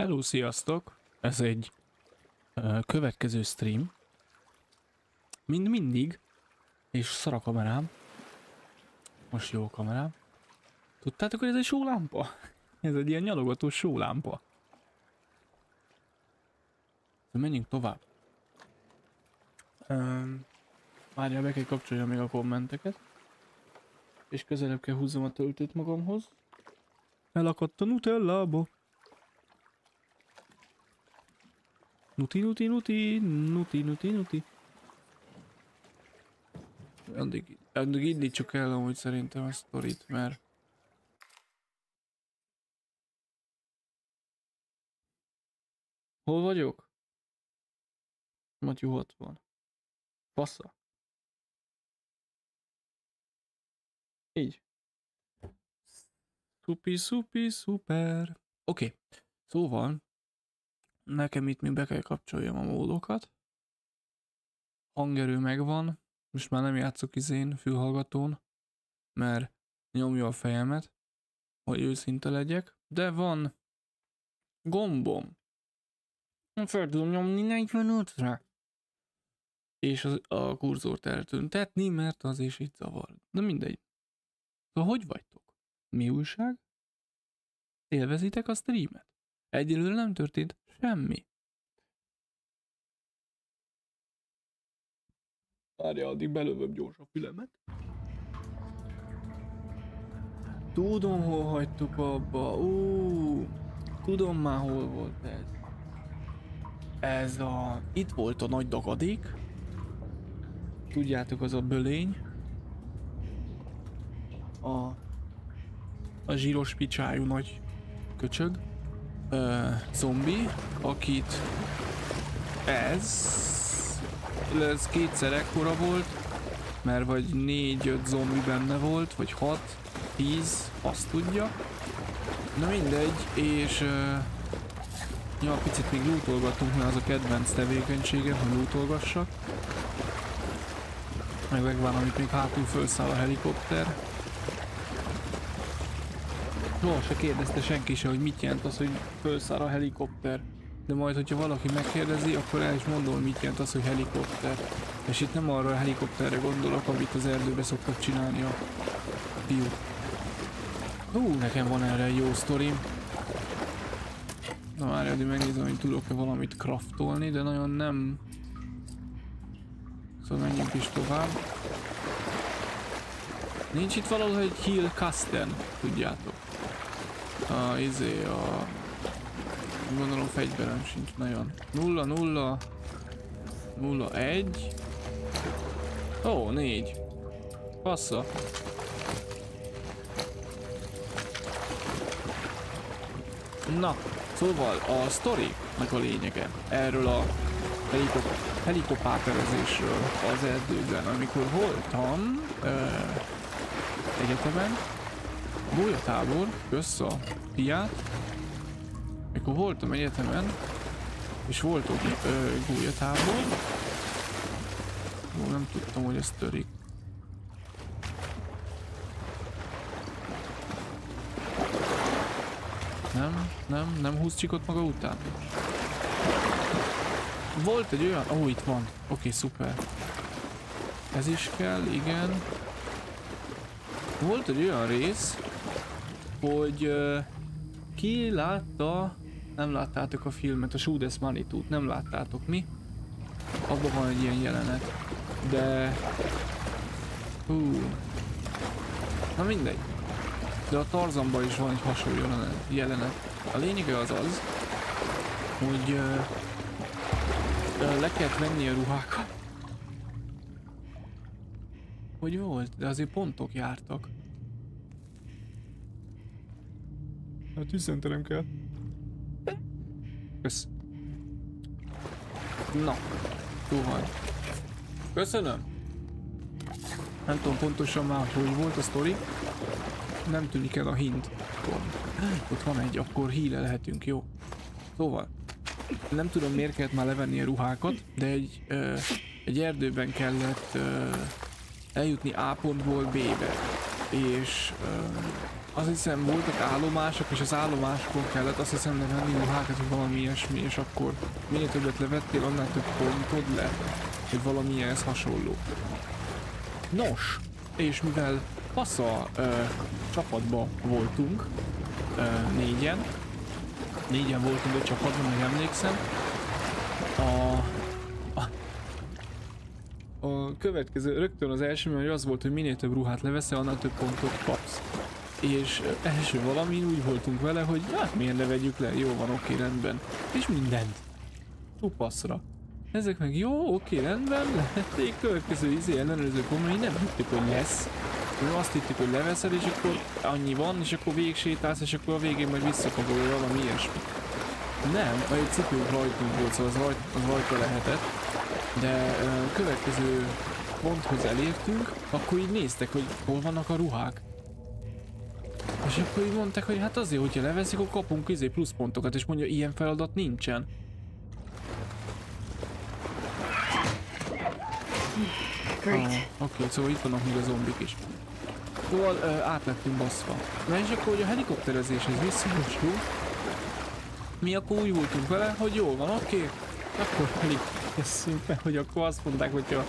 Hello, sziasztok! Ez egy uh, következő stream. Mind mindig. És szar a kamerám. Most jó a kamerám. Tudtátok, hogy ez egy sólámpa? Ez egy ilyen nyalogató sólámpa. Menjünk tovább. Um, várjál, be kell kapcsoljam még a kommenteket. És közelebb kell húzzam a töltőt magamhoz. Elakadt a nutellába. Nuti, nuti, nuti, nuti, nuti, nuti. Addig, addig indítsuk el amúgy szerintem a sztorit, mert... Hol vagyok? Matyú 60. Passza. Így. Szupi, szupi, szuper. Oké, okay. szóval nekem itt még be kell kapcsoljam a módokat. Hangerő megvan, most már nem játszok izén, fülhallgatón, mert nyomja a fejemet, hogy őszinte legyek, de van gombom. Fel tudom nyomni 45-re. És az, a kurzort eltüntetni, mert az is itt zavar. De mindegy. Szóval hogy vagytok? Mi újság? Élvezitek a streamet? Egyelőre nem történt semmi. Várja, addig belövöm gyors a fülemet. Tudom, hol hagytuk abba. Ú, tudom már, hol volt ez. Ez a... Itt volt a nagy dagadék. Tudjátok, az a bölény. A... A zsíros picsájú nagy köcsög. Ö, zombi, akit ez ez kétszer ekkora volt, mert vagy négy-öt zombi benne volt, vagy hat, tíz, azt tudja. Na mindegy, és uh, ja, picit még lootolgatunk, mert az a kedvenc tevékenységem, hogy lootolgassak. Meg megvan, amit még hátul felszáll a helikopter. Soha se kérdezte senki se, hogy mit jelent az, hogy felszáll a helikopter de majd, hogyha valaki megkérdezi, akkor el is mondom, mit jelent az, hogy helikopter. És itt nem arra a helikopterre gondolok, amit az erdőbe szoktak csinálni a fiúk. Hú, nekem van erre egy jó sztorim. Na már eddig megnézem, hogy tudok-e valamit craftolni, de nagyon nem. Szóval menjünk is tovább. Nincs itt valahol egy Hill Kasten, tudjátok. A, izé, a Gondolom fegyverem sincs nagyon. 0, 0, 0, 1. Ó, 4. Passza. Na, szóval a sztori meg a lényege erről a helikop helikopáterezésről az erdőben, amikor voltam ö, egyetemen, gólyatábor, össze a piát, mikor voltam egyetemen, és volt ott gólyatábor, nem tudtam, hogy ez törik. Nem, nem, nem húz csikot maga után. Volt egy olyan... Ó, oh, itt van. Oké, okay, szuper. Ez is kell, igen. Volt egy olyan rész, hogy uh, ki látta nem láttátok a filmet, a Sudes Manitút, nem láttátok mi? Abban van egy ilyen jelenet. De... Hú... Na mindegy. De a Tarzanban is van egy hasonló jelenet. A lényege az az, hogy uh, le kellett venni a ruhákat. Hogy volt? De azért pontok jártak. Hát üzenetelem kell. Kösz. Na, van. Köszönöm. Nem tudom pontosan már, hogy volt a sztori. Nem tűnik el a hint. Ott van egy, akkor híle lehetünk, jó. Szóval, nem tudom miért kellett már levenni a ruhákat, de egy, ö, egy erdőben kellett ö, eljutni A pontból B-be. És ö, azt hiszem voltak állomások, és az állomásokon kellett azt hiszem levenni ruhákat, vagy valami ilyesmi, és akkor minél többet levettél, annál több pontod le, vagy valami ehhez hasonló. Nos, és mivel passza ö, csapatba voltunk, ö, négyen, négyen voltunk egy csapatban, hogy emlékszem, a, a, a következő, rögtön az első, hogy az volt, hogy minél több ruhát leveszel, annál több pontot kapsz. És első valami úgy voltunk vele, hogy hát miért ne vegyük le, jó van, oké, rendben. És mindent. Tupaszra. Ezek meg jó, oké, rendben, lehették, következő izé ellenőrző komai, nem hittük, hogy lesz. Mi azt hittük, hogy leveszed, és akkor annyi van, és akkor végsétálsz, és akkor a végén majd visszakapod, vagy valami ilyesmi. Nem, egy cipőnk rajtunk volt, szóval az, rajt, az rajta lehetett. De ö, következő ponthoz elértünk, akkor így néztek, hogy hol vannak a ruhák. És akkor így mondták, hogy hát azért, hogyha leveszik, akkor kapunk izé pluszpontokat, és mondja, ilyen feladat nincsen. Great. Ah, Oké, okay, szóval itt vannak még a zombik is. Szóval uh, át lettünk baszva. Na és akkor, hogy a helikopterezéshez visszamoslunk, mi akkor úgy voltunk vele, hogy jó van, oké, okay, akkor helikopterezzünk, mert hogy akkor azt mondták, hogyha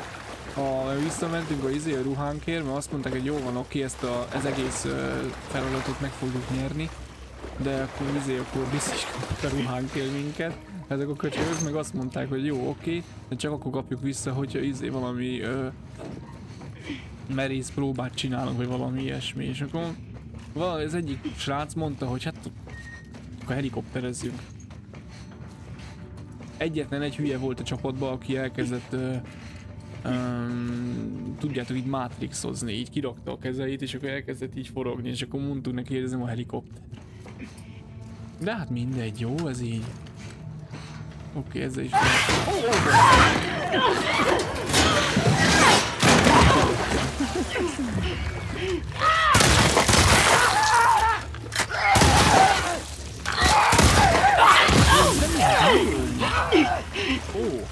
ha visszamentünk a izé a ruhánkért, mert azt mondták, hogy jó van, oké, ezt a, ez egész uh, feladatot meg fogjuk nyerni, de akkor izé, akkor biztos kaptak a ruhánkért minket. Ezek a köcsögök meg azt mondták, hogy jó, oké, de csak akkor kapjuk vissza, hogyha izé valami ö, merész próbát csinálunk, vagy valami ilyesmi. És akkor valami az egyik srác mondta, hogy hát akkor helikopterezzünk. Egyetlen egy hülye volt a csapatban, aki elkezdett ö, Um, tudjátok így matrixozni, így kirakta a kezeit, és akkor elkezdett így forogni, és akkor mondtuk neki, hogy ez nem a helikopter. De hát mindegy, jó, ez így. Oké, okay, ezzel is Ó.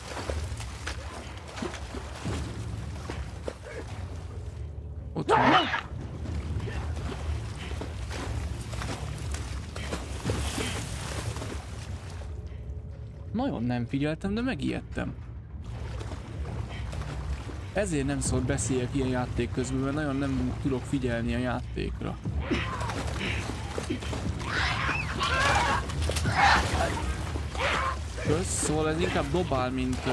Ott van. Nagyon nem figyeltem, de megijedtem. Ezért nem szól beszéljek ilyen játék közben, mert nagyon nem tudok figyelni a játékra. Kösz, szóval ez inkább dobál, mint...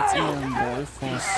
hogy lehetsz ilyen balfasz?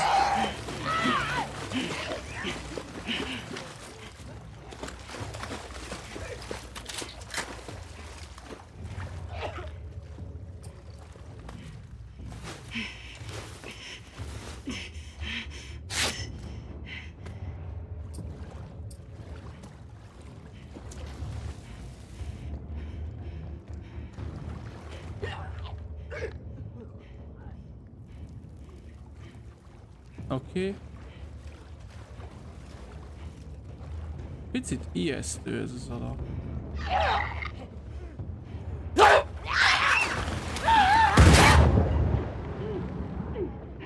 Ijesztő ez az alap.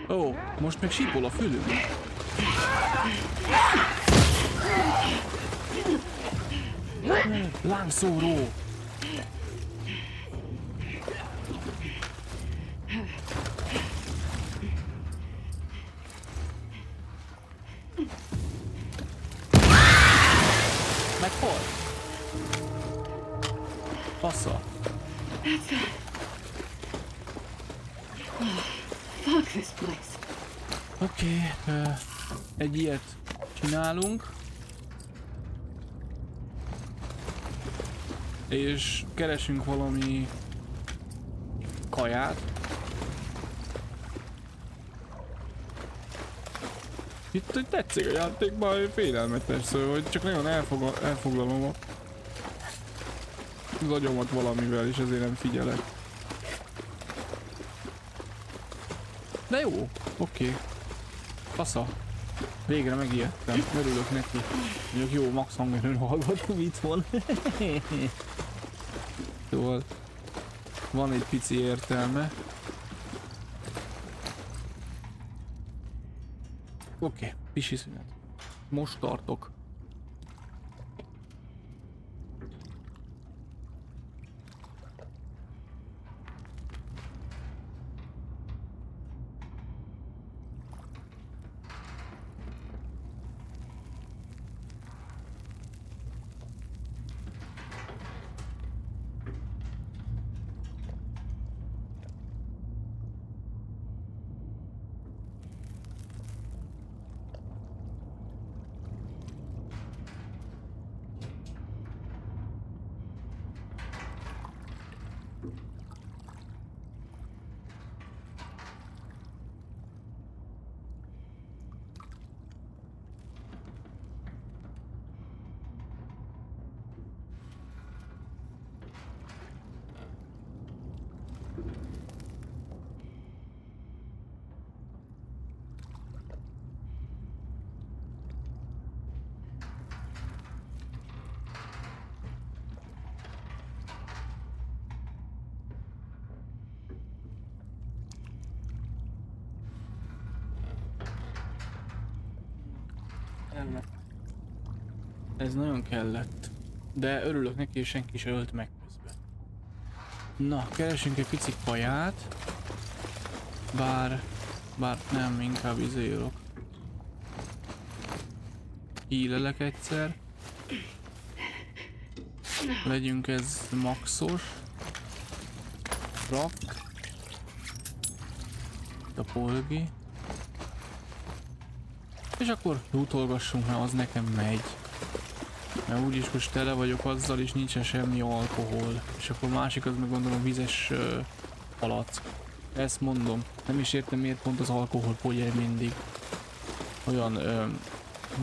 Ó, most meg sípol a fülünk. Lángszóró! Csinálunk. És keresünk valami kaját. Itt hogy tetszik a játékban, félelmetes, szóval hogy csak nagyon elfog elfoglalom a az valamivel, és ezért nem figyelek. De jó, oké. Okay. Fasza. Végre megijedtem, örülök neki. Mondjuk jó, max hangerőn hallgatom itthon. szóval van egy pici értelme. Oké, okay, pisi szünet. Most tartok. Ez nagyon kellett. De örülök neki, és senki se ölt meg közben. Na, keresünk egy pici kaját. Bár... Bár nem, inkább izélok. Hílelek egyszer. Legyünk ez maxos. Rak. A polgi. És akkor lootolgassunk, mert az nekem megy. Mert úgyis most tele vagyok azzal, és nincsen semmi alkohol. És akkor másik az meg gondolom vizes uh, palack. Ezt mondom. Nem is értem miért pont az alkohol fogyel mindig. Olyan uh,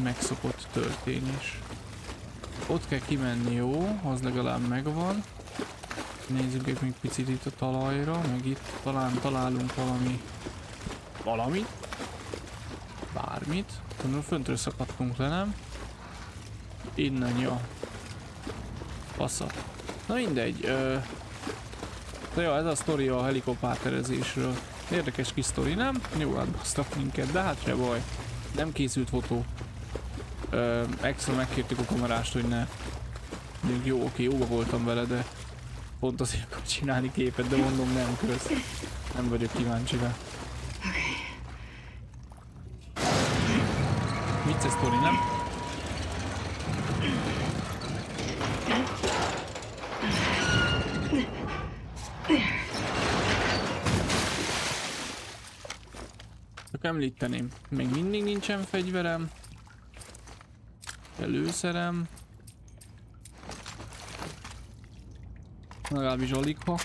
megszokott történés. Ott kell kimenni, jó? Az legalább megvan. Nézzük egy még picit itt a talajra, meg itt talán találunk valami... Valamit? Bármit. Gondolom föntről szakadtunk le, nem? Innen, jó. Passza. Na mindegy. Ö... De jó, ez a sztori a helikopterezésről. Érdekes kis sztori, nem? Jó, átbasztak minket, de hát se baj. Nem készült fotó. Ö, extra megkértük a kamerást, hogy ne. Mondjuk jó, oké, jóba voltam vele, de pont azért akar csinálni képet, de mondom nem kösz. Nem vagyok kíváncsi rá. Mit ez sztori, nem? Csak említeném, még mindig nincsen fegyverem. Előszerem. Legalábbis alig ha.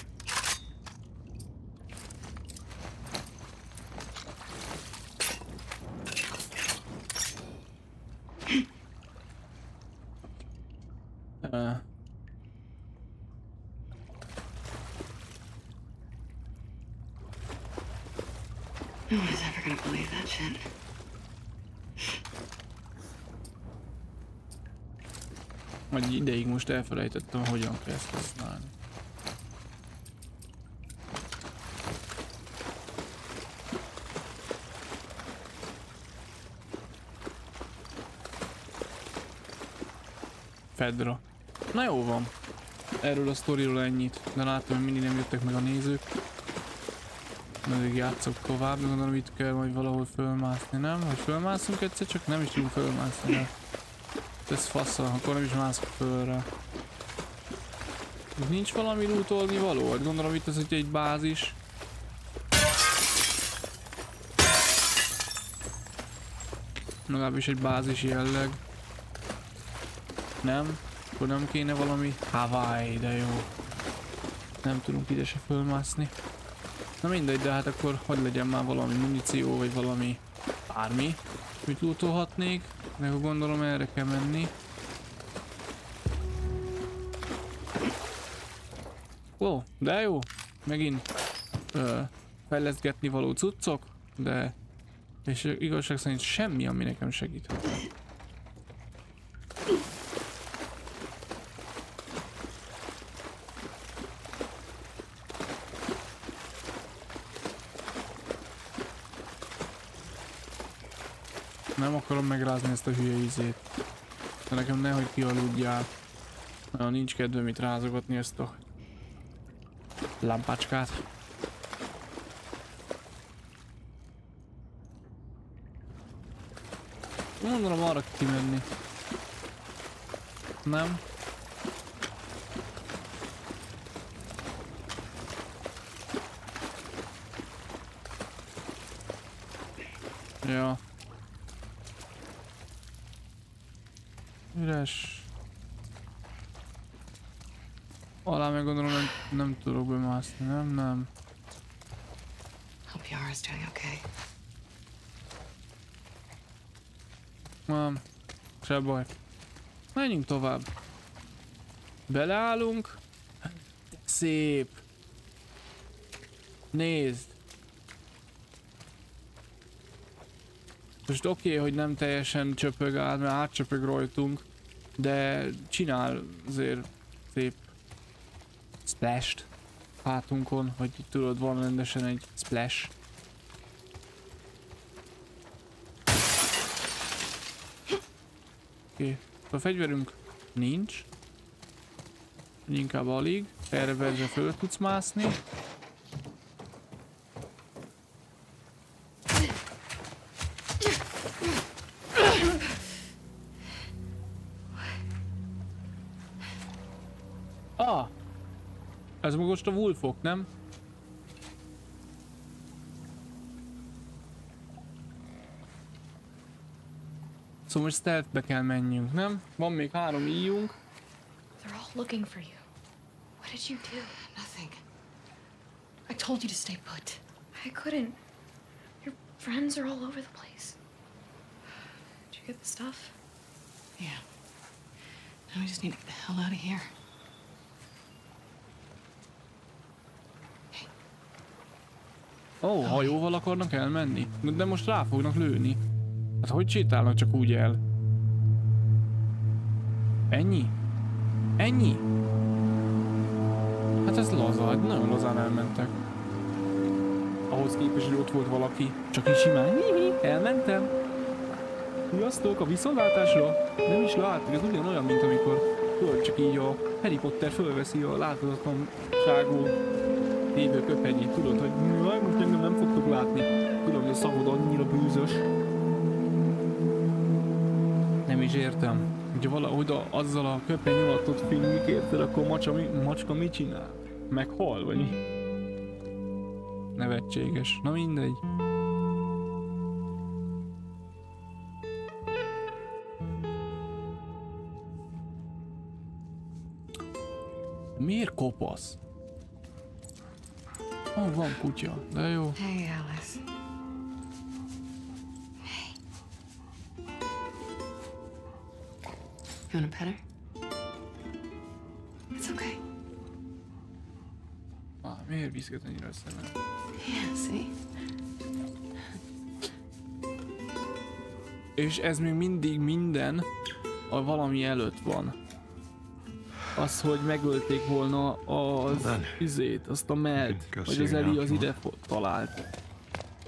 Egy ideig most elfelejtettem, hogyan kell ezt használni. Fedra. Na jó van. Erről a sztoriról ennyit, de látom, hogy mindig nem jöttek meg a nézők. Meddig játszok tovább, gondolom itt kell majd valahol fölmászni, nem? Hogy fölmászunk egyszer, csak nem is tudunk fölmászni, Hát ez fasza, akkor nem is mászok fölre. Nincs valami lootolni való? Hát gondolom itt egy, egy bázis. Legalábbis egy bázis jelleg. Nem? Akkor nem kéne valami Hawaii, de jó. Nem tudunk ide se fölmászni. Na mindegy, de hát akkor hogy legyen már valami muníció, vagy valami bármi, mit lootolhatnék. Meg gondolom erre kell menni. Ó, de jó. Megint ö, fejleszgetni való cuccok, de és igazság szerint semmi, ami nekem segíthet. Nem akarom megrázni ezt a hülye izét. De nekem nehogy kialudjál. Na, nincs kedvem itt rázogatni ezt a lámpácskát. Gondolom arra kimenni. Nem? Ja. Üres. Alá meg gondolom nem, nem tudok bemászni, nem? Nem. Hope Yara's doing okay. Nem. Se baj. Menjünk tovább. Beleállunk. Szép. Nézd. Most oké, okay, hogy nem teljesen csöpög át, mert átcsöpög rajtunk, de csinál azért szép splasht hátunkon, hogy tudod, van rendesen egy splash. Oké, okay. a fegyverünk nincs. Inkább alig. Erre verze föl tudsz mászni. Ez most a wolfok, nem? Szóval most stealthbe kell menjünk, nem? Van még három íjunk. They're all looking for you. What did you do? Nothing. I told you to stay put. I couldn't. Your friends are all over the place. Did you get the stuff? Yeah. Now we just need to get the hell out of here. Ó, oh, hajóval akarnak elmenni? De most rá fognak lőni. Hát hogy sétálnak csak úgy el? Ennyi? Ennyi? Hát ez laza, hát nagyon lazán elmentek. Ahhoz képest, hogy ott volt valaki. Csak így simán, hihi, elmentem. Sziasztok, a viszontlátásra? Nem is láttuk, ez ugyanolyan, mint amikor tudod, csak így a Harry Potter fölveszi a láthatatlanságú lévő köpenyét, tudod, hogy jaj, most engem nem fogtok látni. Tudom, hogy a szagod annyira bűzös. Nem is értem. Hogyha valahogy a, azzal a köpeny alatt ott filmik érted, akkor macsa, mi, macska mit csinál? Meghal, vagy mi? Nevetséges. Na mindegy. Kutya, de jó. Hey, Alice. You want a pet her? It's okay. Ah, miért viszket annyira össze? Yeah, see? És ez még mindig minden a valami előtt van. Az, hogy megölték volna az izét, azt a med, see az Eli az ide talált.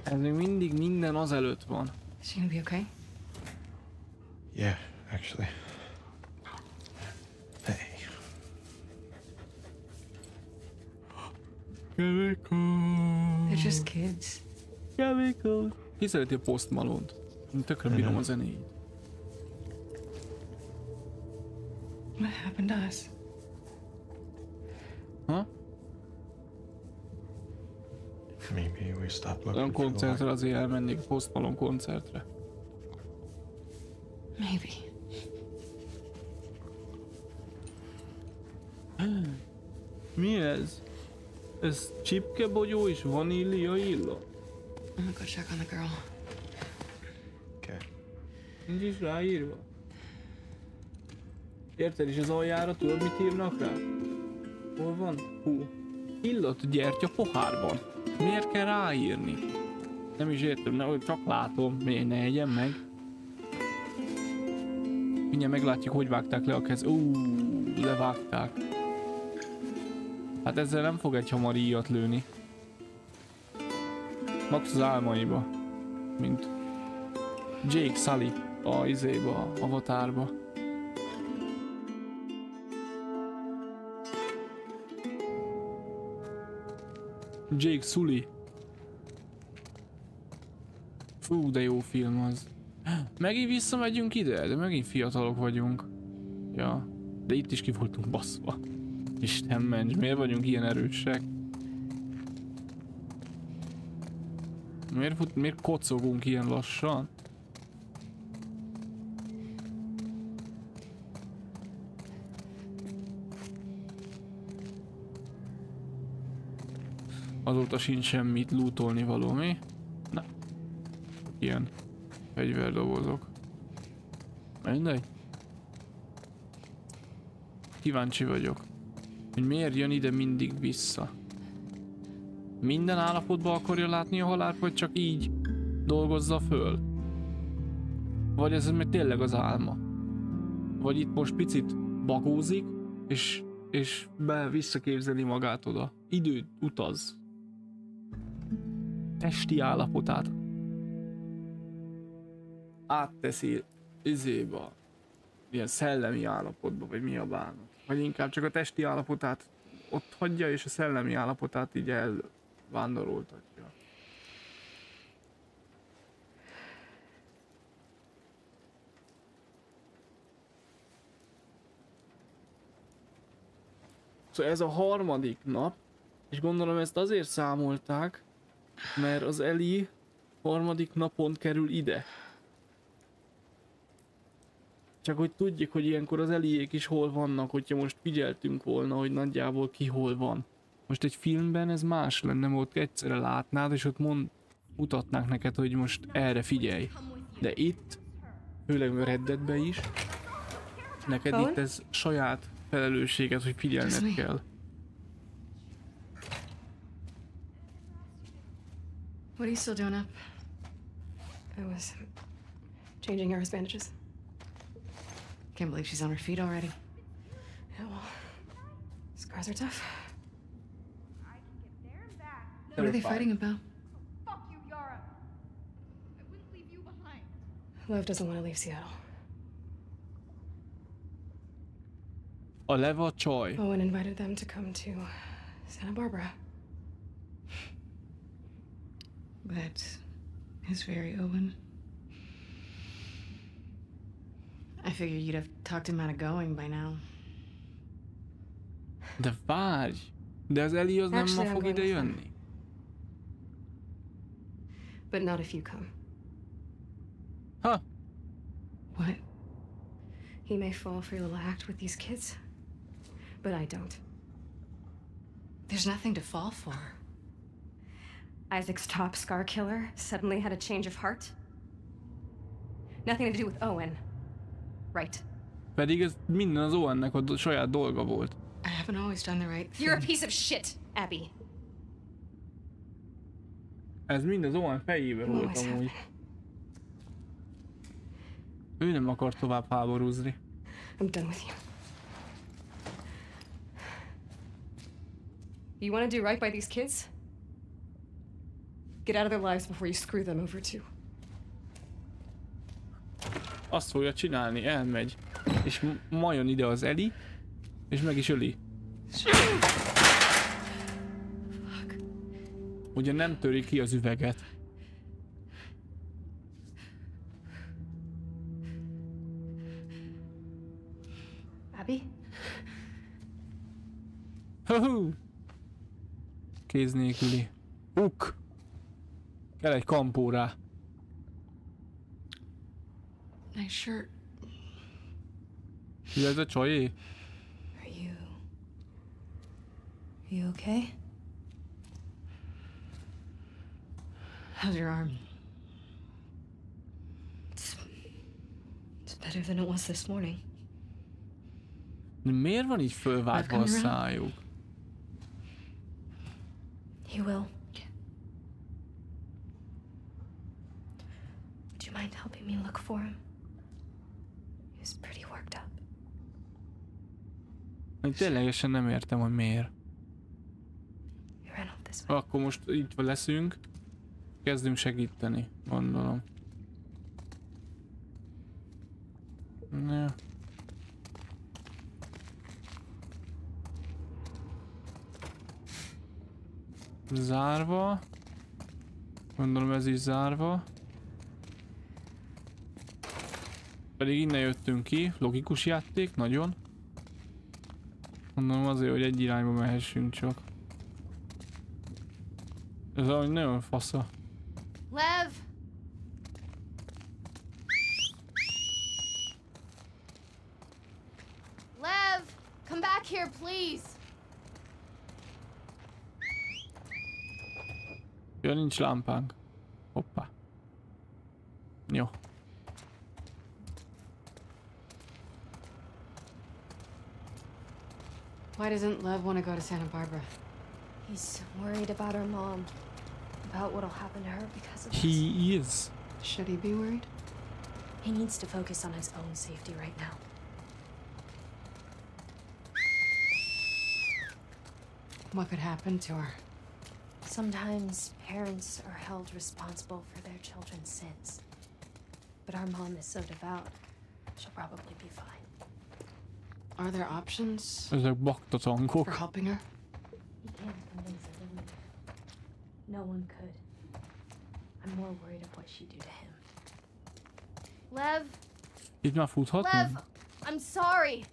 Ez még mindig minden az előtt van. Is gonna be okay? Yeah, actually. Hey. They're just kids. Chemical. Ki szereti a Post Malone-t? Én Tökre bírom a zenéjét. What happened to us? Ha? Maybe we Olyan looking for the koncertre azért elmennék, Post Malone koncertre. Maybe. Mi ez? Ez csipkebogyó és vanília illa? I'm gonna go check on the girl. Okay. Nincs is ráírva. Érted? És az aljára tudod mit írnak rá? Hol van? Hú. Illott gyertya pohárban. Miért kell ráírni? Nem is értem, ne, csak látom. Miért ne egyen meg? Mindjárt meglátjuk, hogy vágták le a kez. Ú, levágták. Hát ezzel nem fog egy hamar íjat lőni. Max az álmaiba. Mint Jake Sully a izéba, a avatárba. Jake Sully. Fú, de jó film az. Megint visszamegyünk ide, de megint fiatalok vagyunk. Ja, de itt is ki voltunk baszva. Isten ments, miért vagyunk ilyen erősek? Miért, fut, miért kocogunk ilyen lassan? Azóta sincs semmit lootolni való, mi? Na. Ilyen fegyverdobozok. Mindegy. Kíváncsi vagyok, hogy miért jön ide mindig vissza. Minden állapotban akarja látni a halált, vagy csak így dolgozza föl? Vagy ez még tényleg az álma? Vagy itt most picit bagózik, és, és be visszaképzeli magát oda. Idő utaz. Testi állapotát átteszi izéba, ilyen szellemi állapotba, vagy mi a bánat. Vagy inkább csak a testi állapotát ott hagyja, és a szellemi állapotát így elvándoroltatja. Szóval ez a harmadik nap, és gondolom ezt azért számolták, mert az Eli harmadik napon kerül ide. Csak hogy tudjuk, hogy ilyenkor az Eliék is hol vannak, hogyha most figyeltünk volna, hogy nagyjából ki hol van. Most egy filmben ez más lenne, mert ott egyszerre látnád, és ott mond, mutatnák neked, hogy most erre figyelj. De itt, főleg a Red Deadbe is, neked itt ez saját felelősséget, hogy figyelned kell. What are you still doing up? I was changing Yara's bandages. Can't believe she's on her feet already. Yeah, well, scars are tough. What are they fighting about? Fuck you, Yara. I wouldn't leave you behind. Lev doesn't want to leave Seattle. A leva csaj. Owen invited them to come to Santa Barbara. That is very Owen. I figured you'd have talked him out of going by now. De várj! De az Eli az nem Actually, ma I'm fog ide with them. jönni? But not if you come. Huh? What? He may fall for your little act with these kids, but I don't. There's nothing to fall for. Isaac's top scar killer suddenly had a change of heart? Nothing to do with Owen. Right. Pedig ez minden az Owennek a saját dolga volt. I haven't always done the right thing. You're a piece of shit, Abby. Ez mind az Owen fejébe You volt amúgy. Ő nem akar tovább háborúzni. I'm done with you. You want to do right by these kids? Get out of their lives before you screw them over too. Azt fogja csinálni, elmegy. És m- ma jön ide az Eli, és meg is öli. Ugye nem töri ki az üveget. Abby? Hú. Kéz nélküli. Uk. Kell egy kampó rá. Nice shirt. Ugye ez a csajé? Are you. Are You okay? How's your arm? It's it's better than it was this morning. De miért van így fölvágva a szájuk? He will. Mind helping me look for him? He was pretty worked up. Én ténylegesen nem értem, hogy miért. Akkor most itt leszünk. Kezdünk segíteni, gondolom. Ja. Zárva. Gondolom ez is zárva. Pedig innen jöttünk ki, logikus játék, nagyon. Gondolom azért, hogy egy irányba mehessünk csak. Ez ahogy nagyon fasza. Lev! Lev! Come back here, please! Ja, nincs lámpánk. Hoppá. Jó. Why doesn't Lev want to go to Santa Barbara? He's worried about her mom. About what'll happen to her because of this. He is. Should he be worried? He needs to focus on his own safety right now. What could happen to her? Sometimes parents are held responsible for their children's sins. But our mom is so devout, she'll probably be fine. Are there options Ezek bakta tankok. for helping her? He can't convince her to leave. No one could. I'm more worried of what she'd do to him. Lev! Itt már Lev! I'm sorry!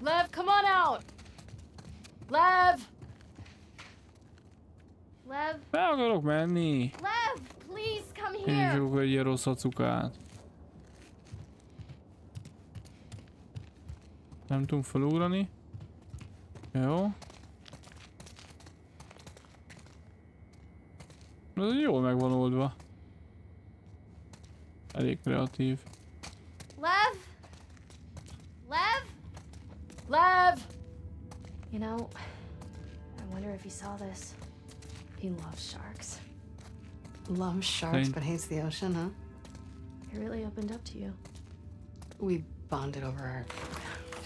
Lev, come on out! Lev! Lev! Be akarok menni. Lev! Please come Én is here! fogok egy ilyen rossz acukát. Nem tudunk felugrani. Jó. Ez jól meg van oldva. Elég kreatív. Lev! Lev! Lev! You know, I wonder if he saw this. He loves sharks. Loves sharks Thank- but hates the ocean, huh? He really opened up to you. We bonded over our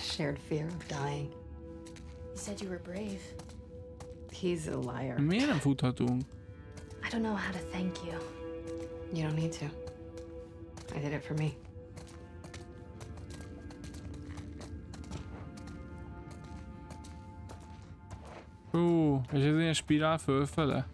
shared fear of dying. You said you were brave. He's a liar. Miért nem futhatunk? I don't know how to thank you. You don't need to. I did it for me. Hú, és ez ilyen spirál fölfele?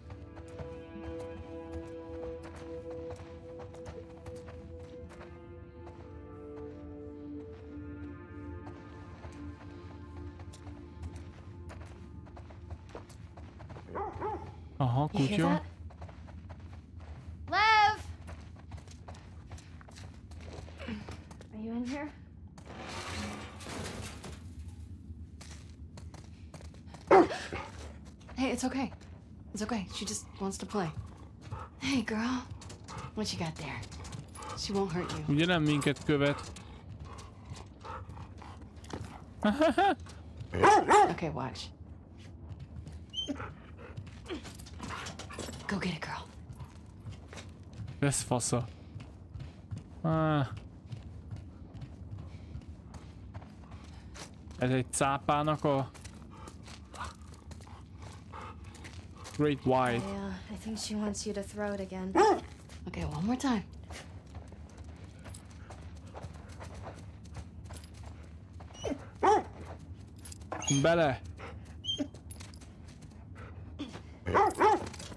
Uh-huh, you hear kutya. that? Lev! Are you in here? Hey, it's okay. It's okay. She just wants to play. Hey, girl. What you got there? She won't hurt you. Ugye nem minket követ. Okay, watch. Go get it, girl. Ez fasza. Ah. Ez egy cápának a... Great White. Yeah, I think she wants you to throw it again. Okay, one more time. Bele!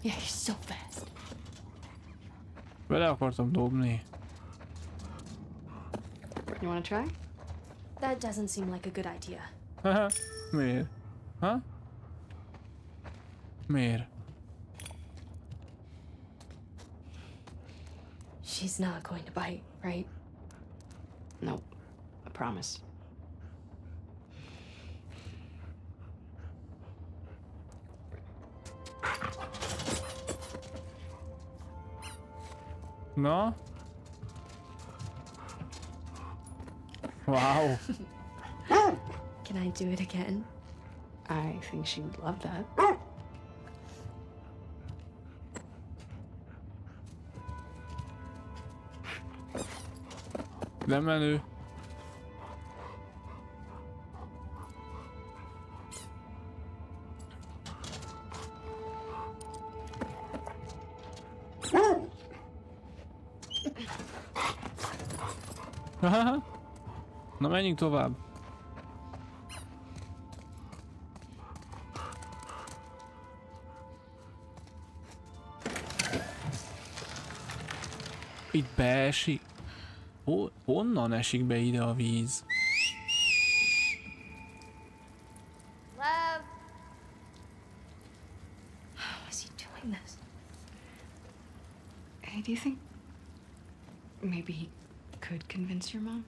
Yeah, you're so fast. Bele akartam dobni. You want to try? That doesn't seem like a good idea. Haha, Miért? Ha? Miért? She's not going to bite, right? Nope. I promise. Na? Wow. Can I do it again? I think she would love that. De menő. Er menjünk tovább. Itt beesik. Ho honnan esik be ide a víz? How is he doing this? Hey, do you think maybe he could convince your mom?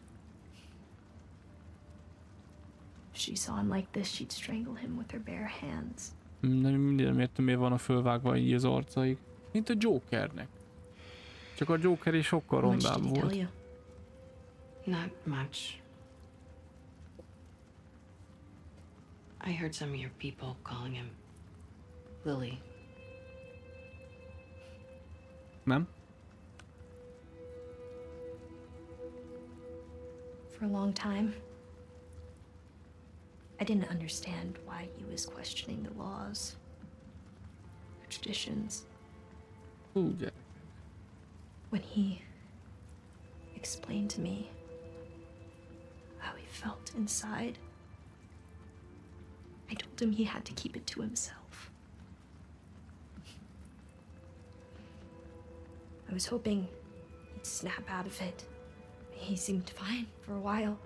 If she saw him like this, she'd strangle him with her bare hands. Hmm, nem, mindig nem értem, miért van a fölvágva így az arcaik. Mint a Jokernek. Csak a Joker is sokkal How much did rondább tell volt. you? Not much. I heard some of your people calling him Lily. Nem? For a long time, I didn't understand why he was questioning the laws, the traditions. Hú, gyere. When he explained to me how he felt inside, I told him he had to keep it to himself. I was hoping he'd snap out of it. He seemed fine for a while.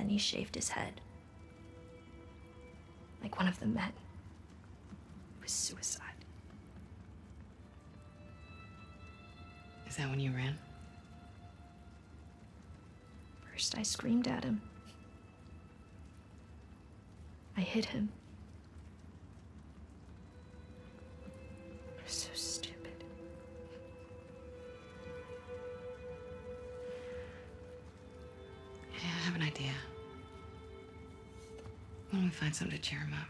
Then he shaved his head. Like one of the men. It was suicide. Is that when you ran? First, I screamed at him. I hit him. I was so stupid. Yeah, I have an idea. Why don't find something to cheer him up?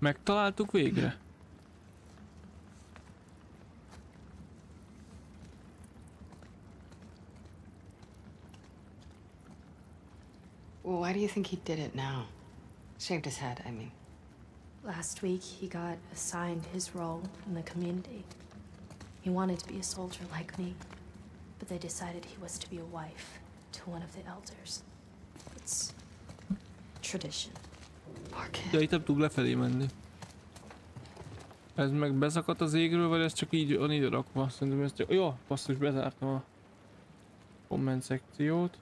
Megtaláltuk végre? Well, why do you think he did it now? Shaved his head, I mean. Last week, he got assigned his role in the community. He wanted to be a soldier like me, but they decided he was to be a wife to one of the elders. It's tradition. Ja, itt nem tudunk lefelé menni. Ez meg beszakadt az égről, vagy ez csak így van ide rakva? Szerintem ez csak... Jó, basszus, bezártam a komment szekciót.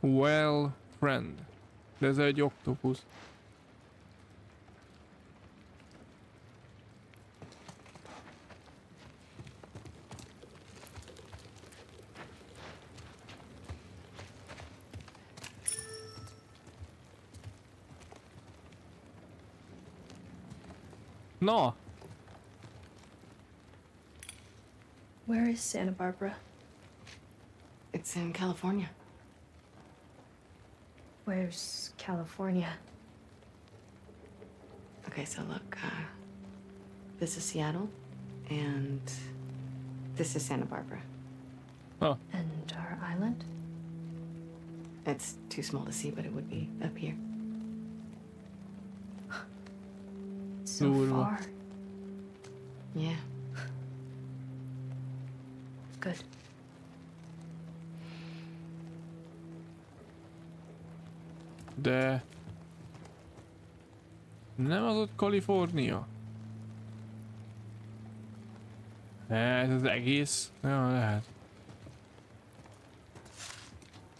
Well, friend. De ez egy oktopusz. Na, Where is Santa Barbara? It's in California. Where's California? Okay, so look, uh, this is Seattle, and this is Santa Barbara. Oh. And our island? It's too small to see, but it would be up here. So Durva. far. Yeah. Good. de... Nem az ott Kalifornia? Ez az egész? Ja, lehet.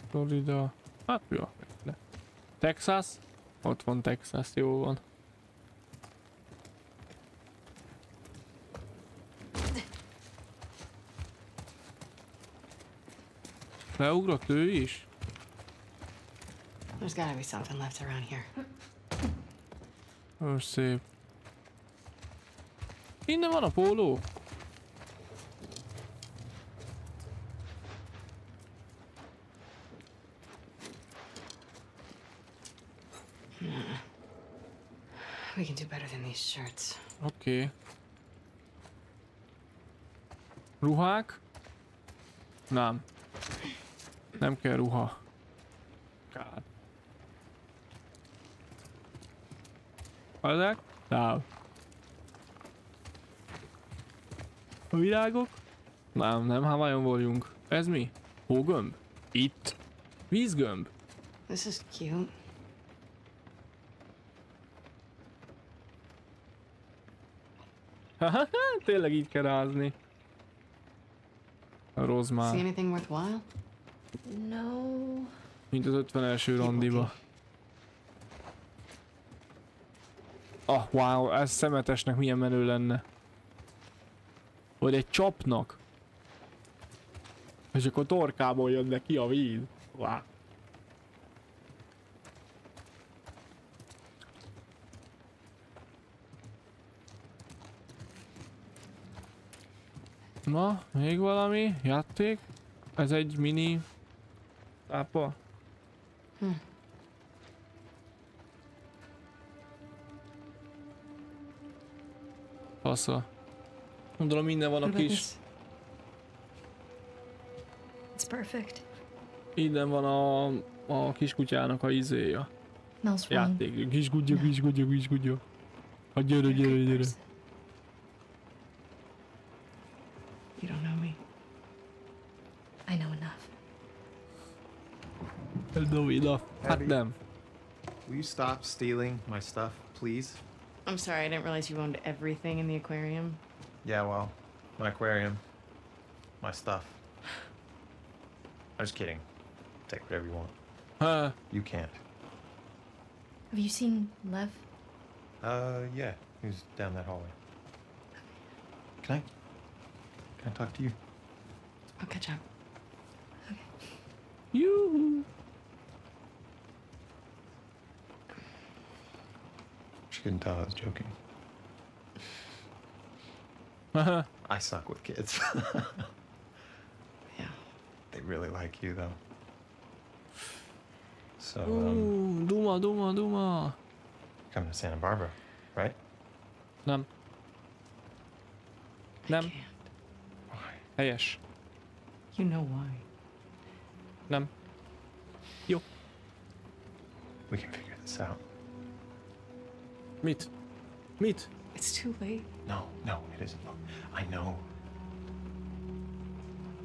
Florida. Hát jó. Texas? Ott van Texas, jó van. Leugrott ő is? There's gotta be something left around here. Ó, szép. Innen van a póló? We can do better than these shirts. Oké. Okay. Ruhák? Nem. Nem kell ruha. Kár. Ezek? Nem. A virágok? Nem, nem, Hawaiion vagyunk. Ez mi? Hógömb? Itt? Vízgömb? This is cute. Tényleg így kell rázni. A See rozmár. anything worthwhile? No. Mint az 51. randiba. Ah, wow, ez szemetesnek milyen menő lenne. Vagy egy csapnak. És akkor torkából jönne ki a víz. Wow. Na, még valami? Játék? Ez egy mini... Tápa? Hm. Fasza. Gondolom minden van a kis... It's perfect. Innen van a, a kiskutyának a izéja. Játék. Hát gyere, You're a gyere, good gyere. No enough. Hát Abby? nem. Will you stop stealing my stuff, please? I'm sorry, I didn't realize you owned everything in the aquarium. Yeah, well, my aquarium, my stuff. I'm just kidding. Take whatever you want. Huh? You can't. Have you seen Lev? Uh, yeah, he was down that hallway. Can I? Can I talk to you? I'll catch up. Juhu. She couldn't tell I was joking. Haha. I suck with kids. Yeah. they really like you, though. So, um, Ú, Duma, duma, duma. coming to Santa Barbara, right? Nem. I can't. Why? Helyes. You know why. Nem. We can figure this out. Mit? Mit? It's too late. No, no, it isn't. Look, I know.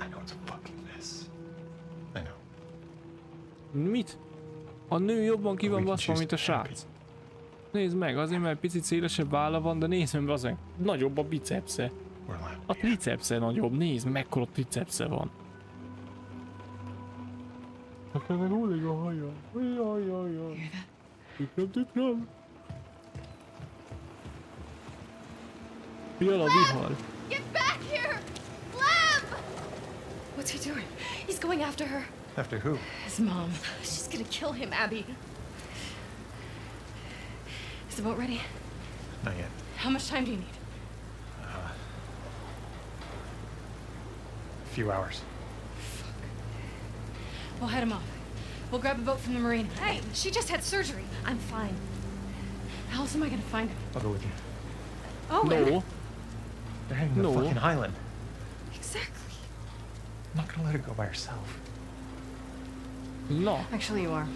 I know it's a fucking mess. I know. Mit? A nő jobban ki van baszva, mint a srác. Nézd meg, azért mert picit szélesebb válla van, de nézd meg bazeg. Nagyobb a bicepsze. A tricepsze nagyobb, nézd mekkora tricepsze van. Nekem meg hullik a haja. Jaj, jaj, jaj. Tükröm, tükröm. Jön a vihar. Get back here! Lev! What's he doing? He's going after her. After who? His mom. She's gonna kill him, Abby. Is the boat ready? Not yet. How much time do you need? Uh, A few hours. Fuck. We'll head him off. We'll grab a boat from the marina. Hey, she just had surgery. I'm fine. How else am I gonna find him? I'll go with you. Oh, No. They're heading to No. the fucking island. Exactly. I'm not gonna let her go by herself. Na, Actually, you are.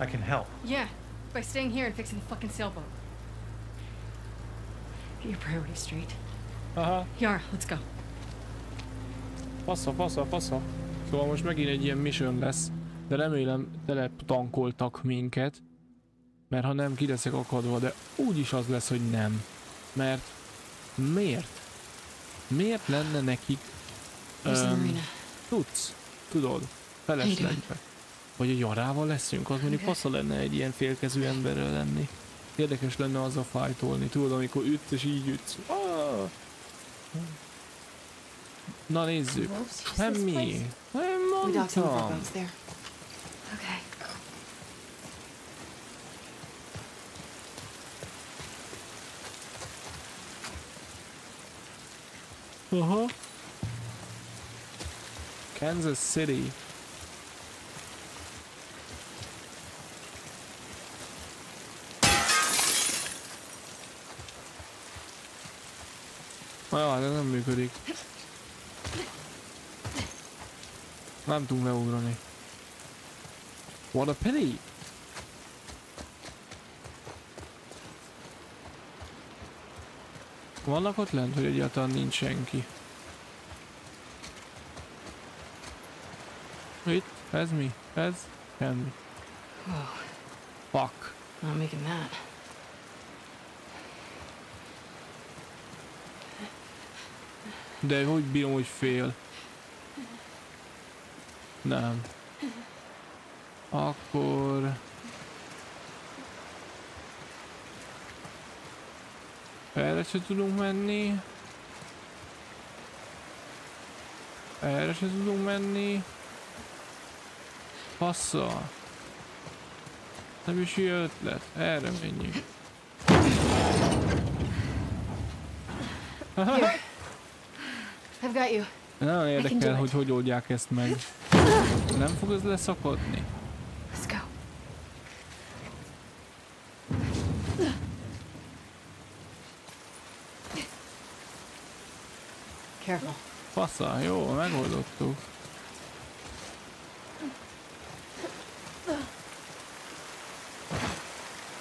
I can help. Yeah, by staying here and fixing the fucking sailboat. Get your priorities straight. aha, Yara, let's go. fasza, fasza, fasza. Szóval most megint egy ilyen mission lesz, de remélem tele tankoltak minket. Mert ha nem, ki leszek akadva, de úgyis az lesz, hogy nem. Mert miért? Miért lenne nekik marina? tudsz, tudod, feleslegbe. Vagy egy arával leszünk, az mondjuk fasza lenne egy ilyen félkezű emberrel lenni. Érdekes lenne az a fájtolni, tudod, amikor ütsz és így ütsz. Ah! Na nézzük. Semmi. Nem some of our mondtam. Aha. Kansas City. Ah, de nem működik. Nem tudunk leugrani. What a pity! Vannak ott lent, hogy egyáltalán nincs senki. Itt? Ez mi? Ez? Semmi. Fuck. not making that. De hogy bírom, hogy fél? Nem. Akkor... Erre se tudunk menni. Erre se tudunk menni. Passza. Nem is ilyen ötlet. Erre menjünk. I've got you. Do érdekel, hogy hogy oldják ezt meg. Nem fog ez leszakadni? Careful. Fasza, jó, megoldottuk.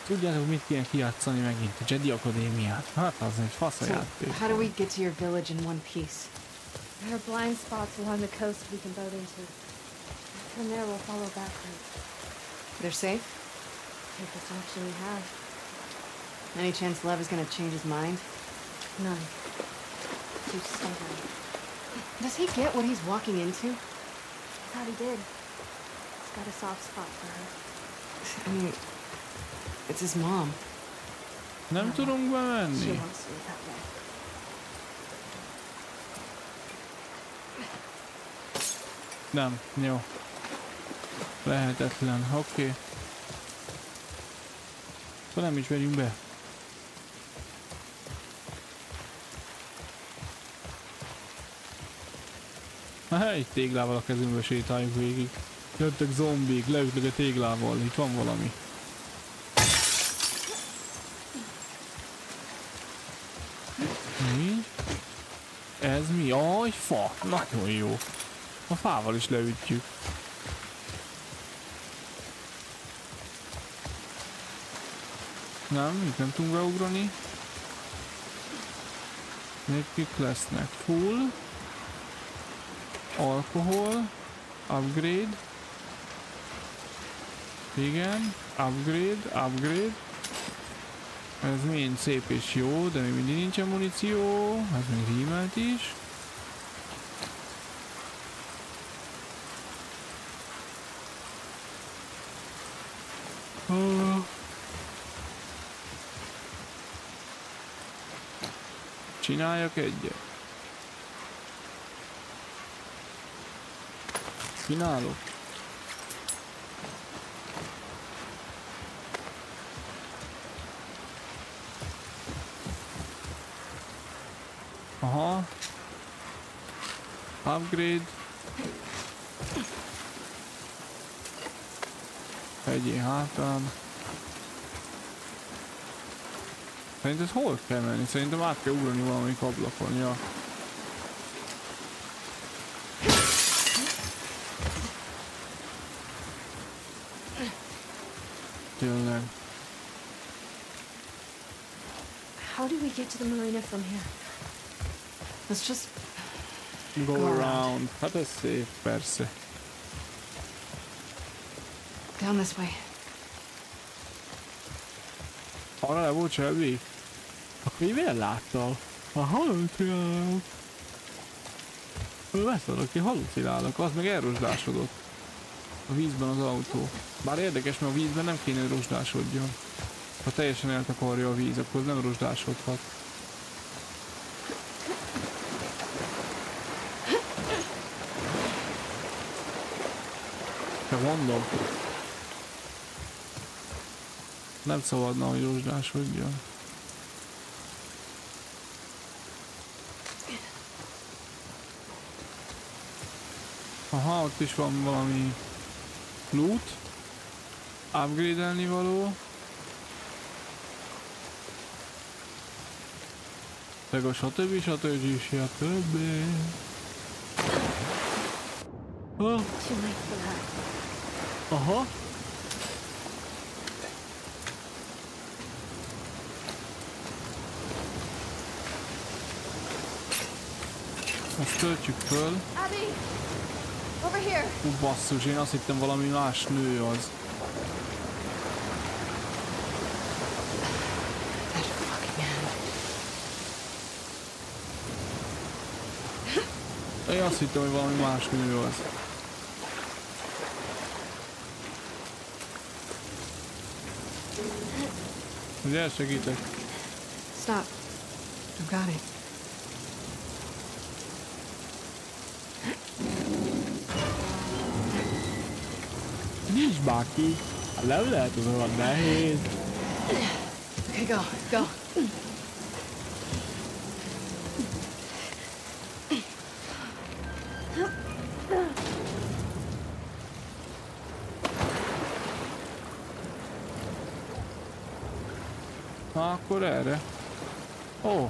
Tudjátok, mit kéne kijátszani megint? A Jedi Akadémiát. Hát az egy fasza So, játék. how do we get to your village in one piece? There are blind spots along the coast we can boat into. From there, we'll follow back route. They're safe? Safest option we have. Any chance Lev is gonna change his mind? None. Too stubborn. Does he get what he's walking into? I thought he did. He's got a soft spot for her. I mean, it's his mom. Nem uh, tudunk She bemenni? wants to it that way. Nem, jó. Lehetetlen, oké. Okay. Akkor nem is megyünk be. Na, egy téglával a kezünkbe sétáljuk végig. Jöttek zombik, leütnek a téglával, itt van valami. Mi? Ez mi? Aj, fa! Nagyon jó. A fával is leütjük. Nem, itt nem tudunk beugrani. Még kik lesznek? Full. Alkohol. Upgrade. Igen. Upgrade. Upgrade. Ez mind szép és jó, de még mindig nincsen muníció. Ez még rímelt is. Csináljak egyet. Csinálok. Aha. Upgrade. Egyé hátán. Szerinted hol kell menni? Szerintem át kell ugrani valami ablakon, ja. Tényleg. How do we get to the marina from here? Let's just Go, Go around. around. Hát ez szép, persze. down this way. Arra le volt semmi? Akkor én miért láttam? Ha halucinálok. Beszélek, aki halucinálok, az meg elrosdásodott. A vízben az autó. Bár érdekes, mert a vízben nem kéne, rozsdásodjon. Ha teljesen eltakarja a víz, akkor nem rozsdásodhat. Csak mondom. Nem szabadna, hogy rozsdásodjon. Aha, ott is van valami loot. Upgrade-elni való. Meg a stb. stb. stb. That. aha. Azt töltsük föl. Abby! Ú, basszus, én azt hittem valami más nő az. Én azt hittem, hogy valami más nő az. Ugye segítek? Stop. I've got it. Nincs bárki. Hát Nem lehet, hogy olyan nehéz. Okay, go, go. Na, akkor erre. Ó.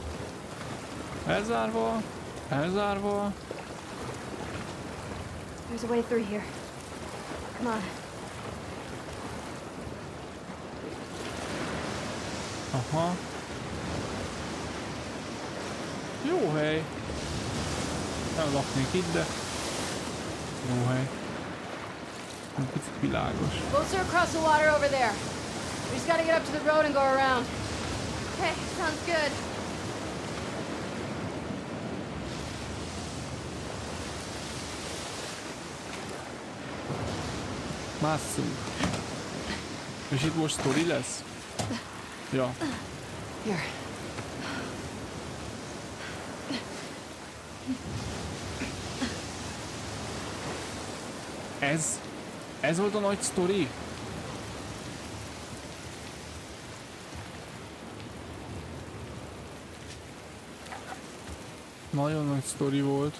Elzárva. Elzárva. There's a way through here. Come on. Aha. Jó hely. Nem laknék itt, de... Jó hely. Egy picit világos. Closer across the water over there. We just gotta get up to the road and go around. Okay, sounds good. Másszunk. És itt most sztori lesz? Ja. Here. Ez? Ez volt a nagy sztori? Nagyon nagy sztori volt.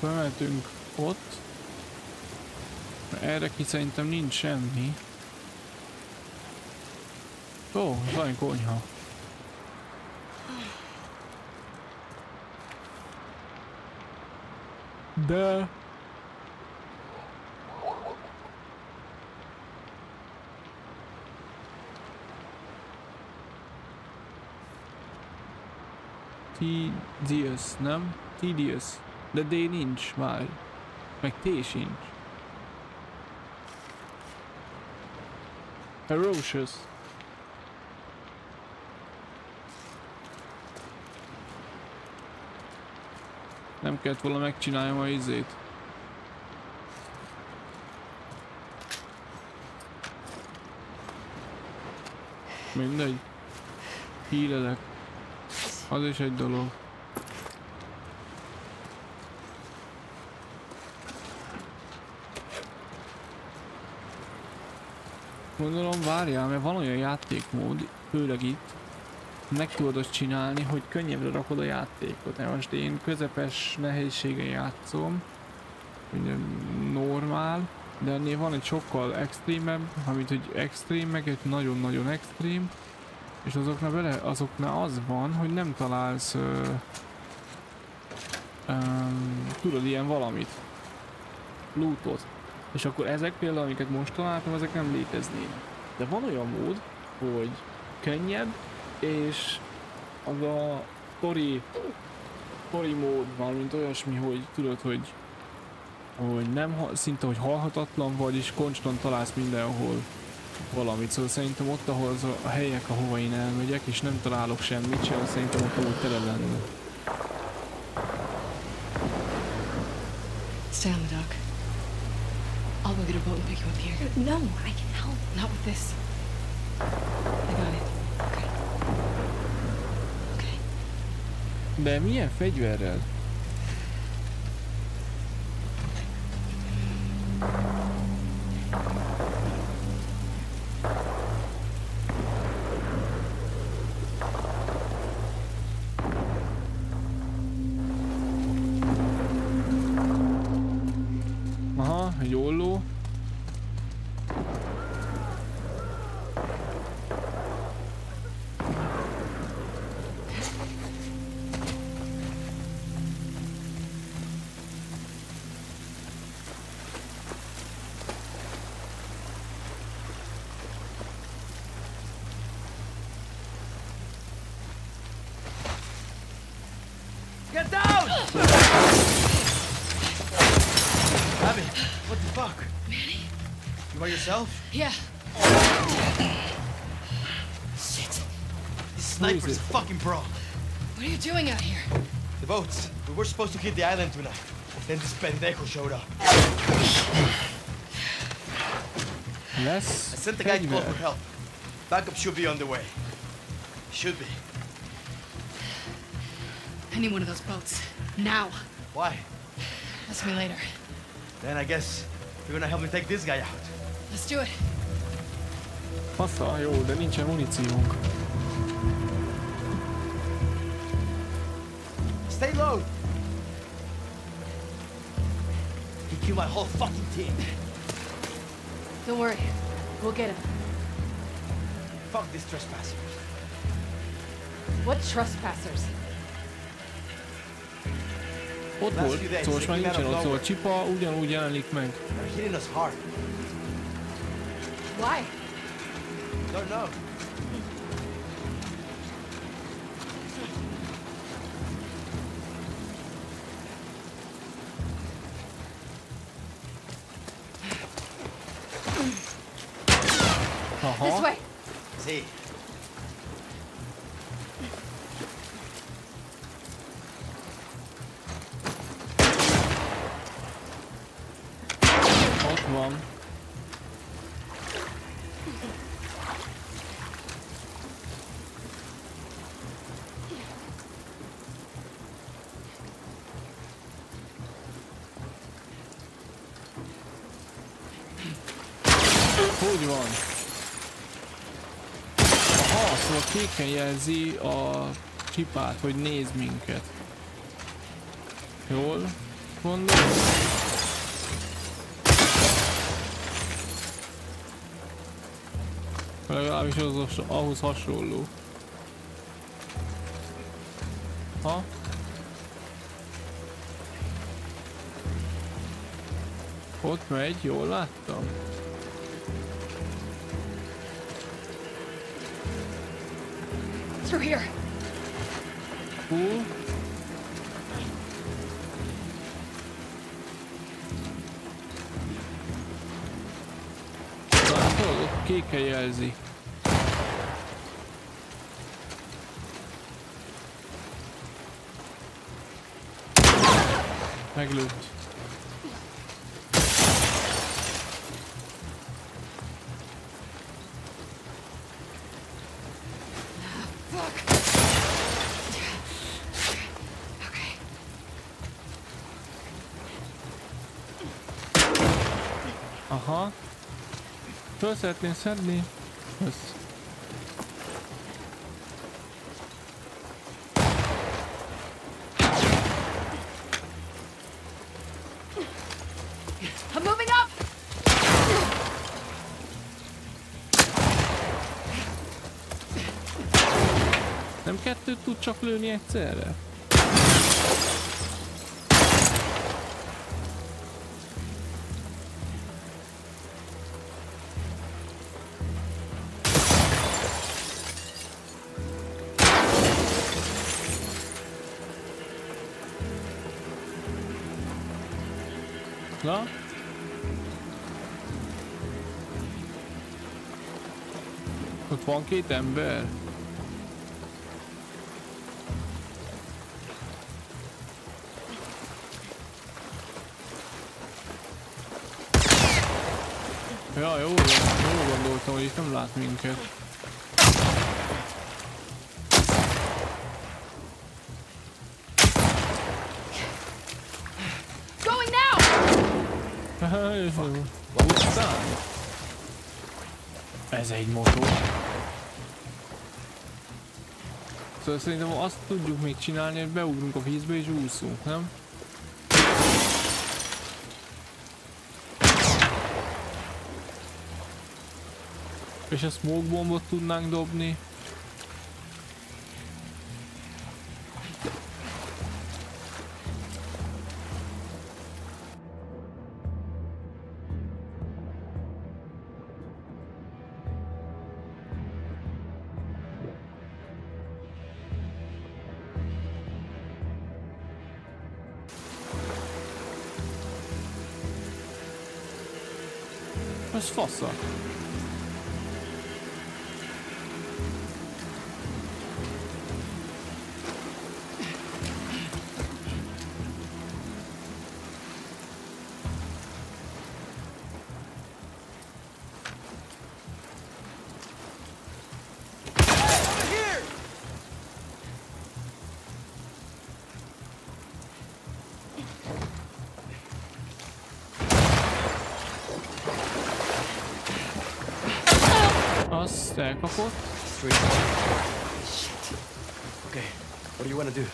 Bemeltünk ott. Erre ki szerintem nincs semmi. Ó, van konyha. De... Tedious, nem? Tedious. De D nincs már. Meg T sincs. Ferocious. Nem kellett volna megcsináljam a izét. Mindegy. Hílelek. Az is egy dolog. Gondolom várjál, mert van olyan játékmód, főleg itt, meg tudod azt csinálni, hogy könnyebbre rakod a játékot. Na Most én közepes nehézségen játszom, ugye normál, de ennél van egy sokkal extrémebb, amit hogy extrém, meg egy nagyon-nagyon extrém, és azoknál, bele, azoknál az van, hogy nem találsz ö, ö, tudod ilyen valamit, lootot. És akkor ezek például, amiket most találtam, ezek nem léteznének. De van olyan mód, hogy könnyebb, és az a story, story mód van, mint olyasmi, hogy tudod, hogy hogy nem, ha- szinte, hogy halhatatlan vagy, és konstant találsz mindenhol valamit, szóval szerintem ott, ahol az a helyek, ahova én elmegyek, és nem találok semmit sem, szerintem ott úgy tele lenne. Stay on the dock. I'll go get a boat and pick you up here. No, I can help. Not with this. De milyen fegyverrel? Abby, what the fuck? Manny? You by yourself? Yeah. Shit. This sniper's it? a fucking pro. What are you doing out here? The boats. We were supposed to hit the island tonight. Then this pendejo showed up. Lesz I sent the guy to call for help. Backup should be on the way. Should be. I need one of those boats. Now. Why? Ask me later. Then I guess you're gonna help me take this guy out. Let's do it. Fasza, jó, de nincsen muníciónk. Stay low. He killed my whole fucking team. Don't worry. We'll get him. Fuck these trespassers. What trespassers? Ott volt, szóval most már nincsen ott, szóval csipa ugyanúgy jelenik meg. Why? Don't know. Kéken jelzi a csipát, hogy néz minket. Jól gondolom? Legalábbis az, ahhoz hasonló. Ha? Ott megy, jól láttam. Here. Cool. Kéken jelzi. Meglőtt. Föl szeretném szedni. Up. Nem kettőt tud csak lőni egyszerre? Van két ember? Ja, jó, jó gondoltam, hogy itt nem lát minket. Going now! Haha, jó. Utcán? Ez egy motor. Szóval szerintem azt tudjuk még csinálni, hogy beugrunk a vízbe és úszunk, nem? És a smoke bombot tudnánk dobni. Ez fasza. Azt elkapott. Straight. Shit. Okay, what do you want to do?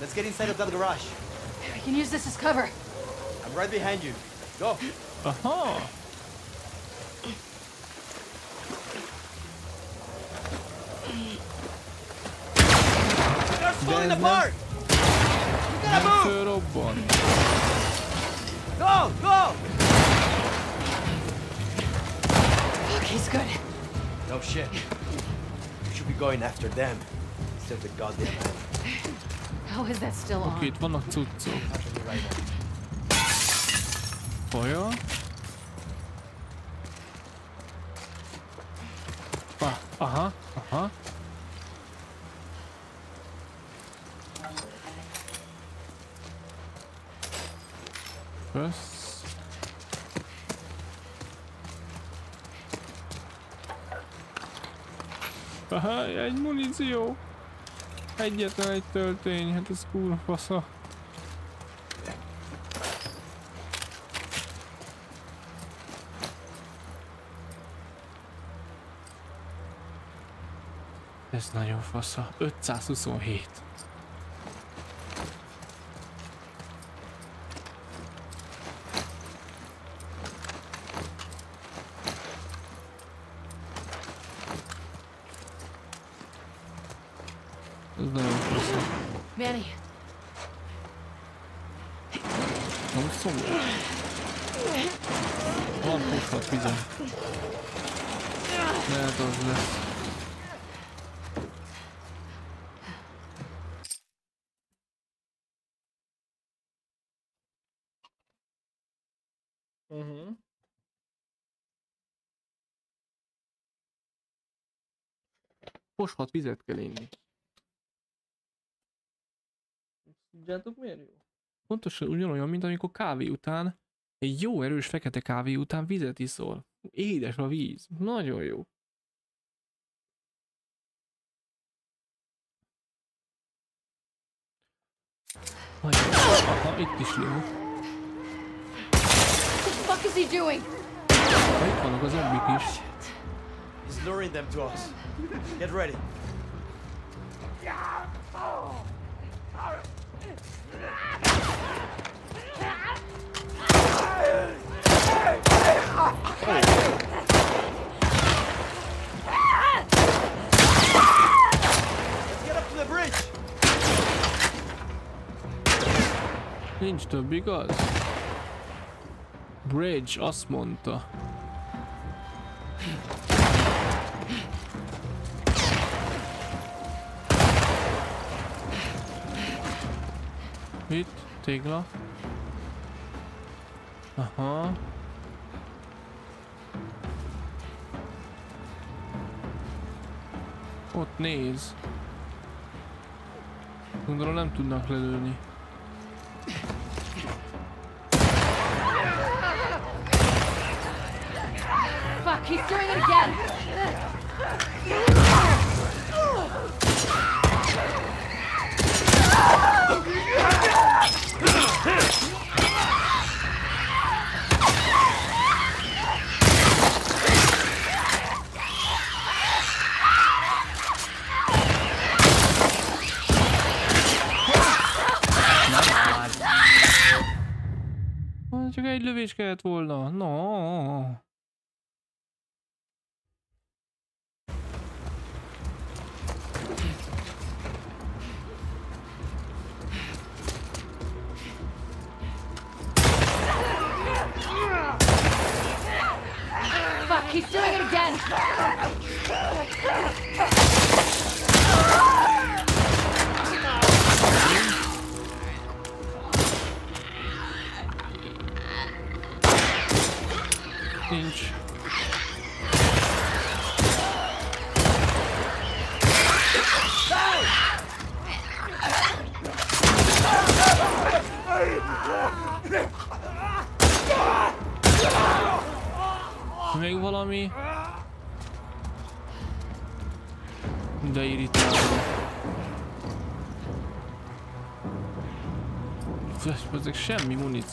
Let's get inside of that garage. I can use this as cover. I'm right behind you. Go. Aha! They're falling There's no- apart. You gotta move. fölrobban. Go, go. Okay, it's good. No shit. You should be going after them instead of the goddamn man. How is that still Oké, on? itt vannak cuccok. Actually, right now. Folya. Ah, aha, aha. Kösz. Aha, egy muníció. Egyetlen egy töltény, hát ez kurva fasza. Ez nagyon fasza. 527. Ez nagyon fasza. Manny, Nem szomorú. Van foshat vizem. Lehet az lesz. Uh-huh. Foshat vizet kell inni. Tudjátok miért jó? Pontosan ugyanolyan, mint amikor kávé után, egy jó erős fekete kávé után vizet iszol. Édes a víz. Nagyon jó. Nagyon jó. Aha, itt is jó. what the fuck is he doing? Itt vannak a zombik is. He's luring them to us. Get ready. Let's get up to the bridge. Nincs több, igaz? Bridge, azt mondta. Itt, tégla. Aha. Ott néz. Gondolom nem tudnak lelőni. Fuck, he's doing it again! Egy lövés kellett volna. No.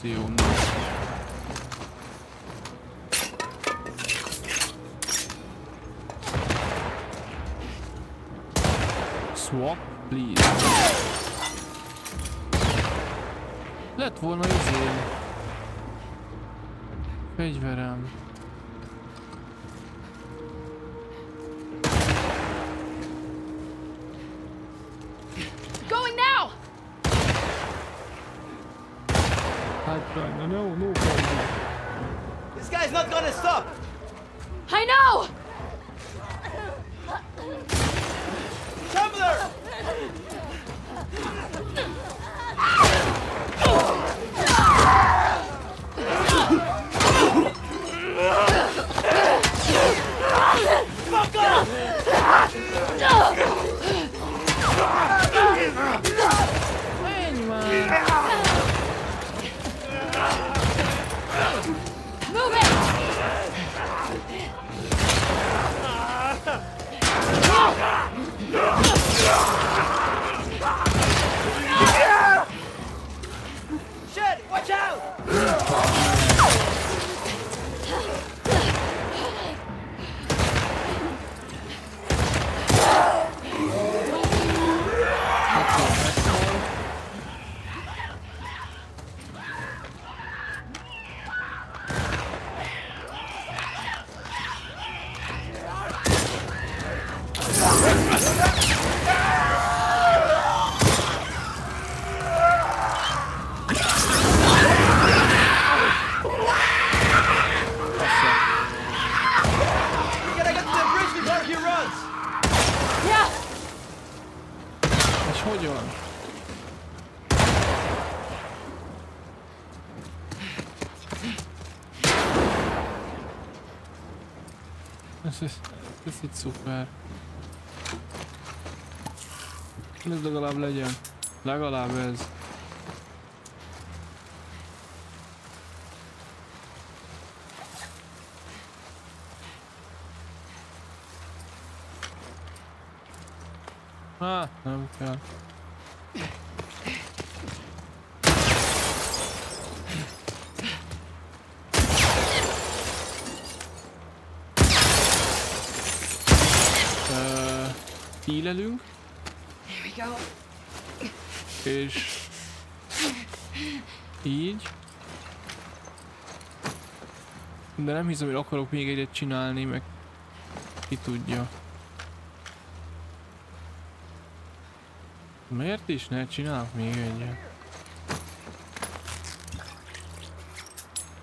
Muníció. Swap, please. Lett volna izé. Fegyverem. Pipeline, no, no problem. This guy's not gonna stop! I know! Tumbler! Ez legalább legyen. Legalább ez. Hát, nem kell. Hílelünk, Go. és így. De nem hiszem, hogy akarok még egyet csinálni, meg ki tudja. Miért is ne csinálok még egyet?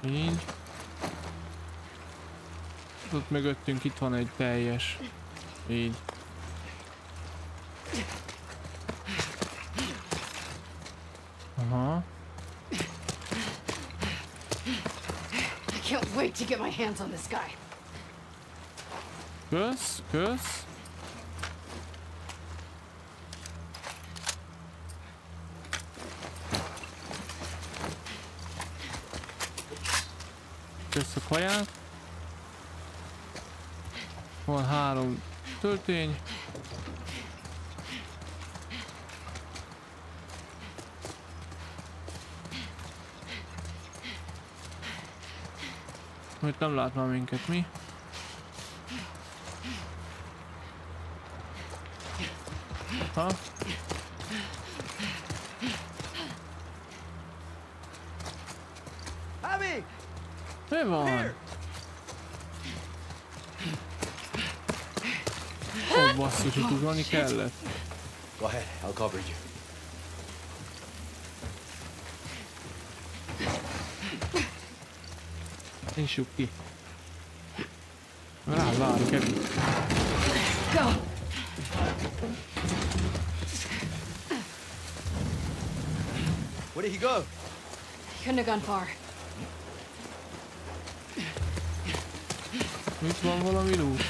Így. Ott mögöttünk itt van egy teljes. Így. need to get my hands on this guy. Curse, curse. Kösz a kaját. Van három. Itt nem lát már minket, mi? Ha? Abby! Mi van? Ó, basszus, itt ugrani kellett. Go ahead, I'll cover you. Nyissuk ki. Rá, várj, Kevin. Go! Where did he go? He couldn't have gone far. Itt van valami loot?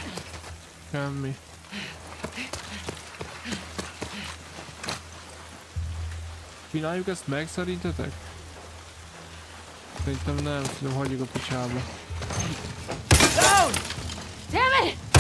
Semmi. Csináljuk ezt meg szerintetek? Szerintem nem, szerintem hagyjuk a picsába. Down! Damn it!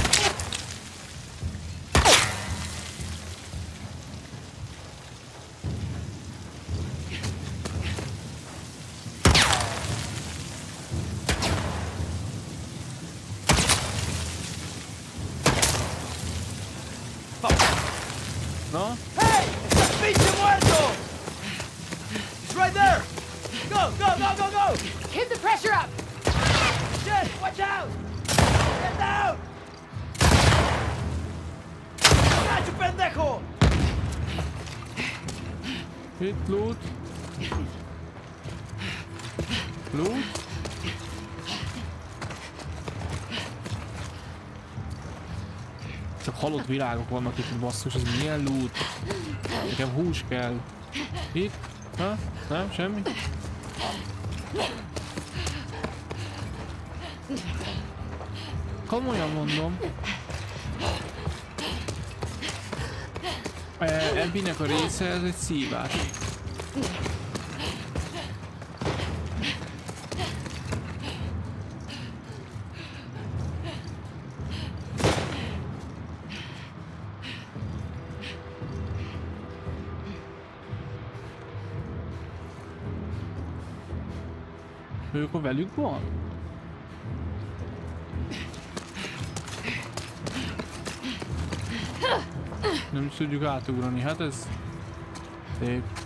Halott virágok vannak itt, basszus, ez milyen loot? Nekem hús kell. Itt? Ha? Nem? Semmi? Komolyan mondom. Ebbinek a része ez egy szívás. Velük van? Nem tudjuk átugrani, hát ez szép.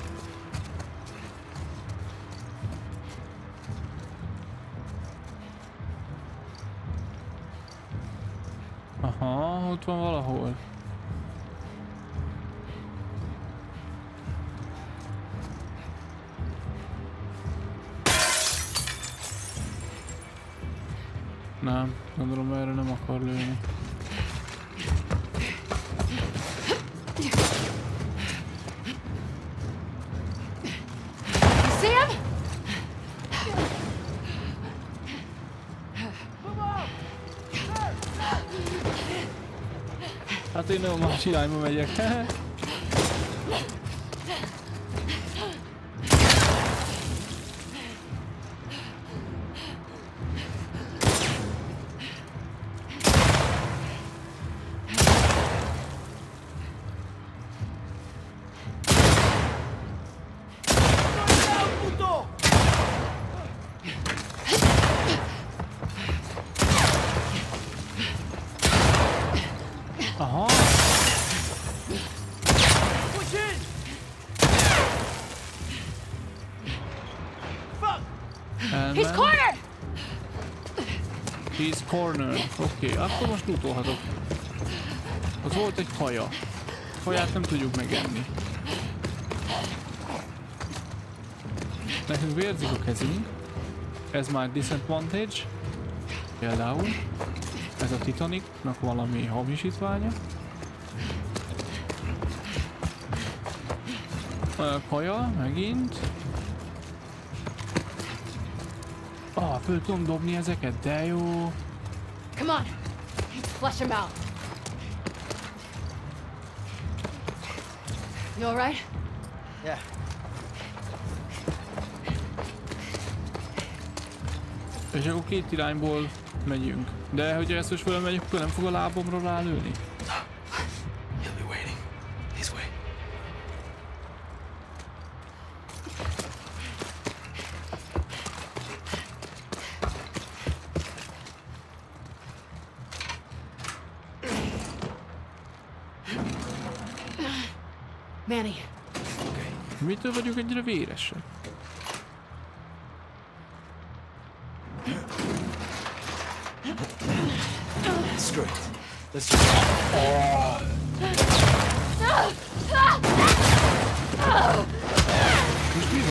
Hát én nem más irányba megyek. corner. Oké, okay, akkor most utolhatok. Az volt egy kaja. Kaját nem tudjuk megenni. Nekünk vérzik a kezünk. Ez már disadvantage. Például. Ez a Titanicnak valami hamisítványa. Kaja, megint. Ah, föl tudom dobni ezeket, de jó. Come on. Let's flush him out. You alright? Yeah. És akkor két irányból megyünk. De hogyha ezt most fölmegyek, akkor nem fog a lábomra rálőni? Mitől vagyok